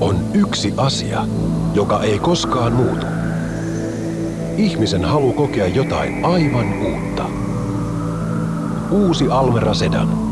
On yksi asia, joka ei koskaan muutu. Ihmisen halu kokea jotain aivan uutta. Uusi Almera Sedan.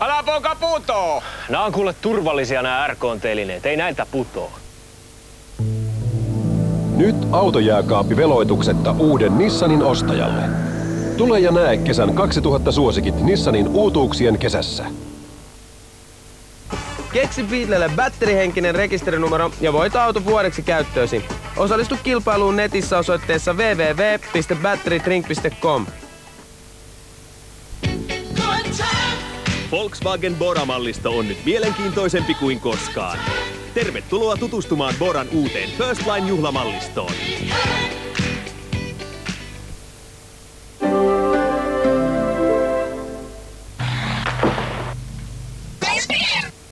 Älä poika putoo! Nämä on kuule turvallisia nämä RK-telineet, ei näiltä putoo. Nyt autojääkaappi veloituksetta uuden Nissanin ostajalle. Tule ja näe kesän 2000 suosikit Nissanin uutuuksien kesässä. Keksi Beatlelle batterihenkinen rekisterinumero ja voit auto vuodeksi käyttöösi. Osallistu kilpailuun netissä osoitteessa www.batterytrink.com. Volkswagen Bora-mallisto on nyt mielenkiintoisempi kuin koskaan. Tervetuloa tutustumaan Boran uuteen First Line juhlamallistoon.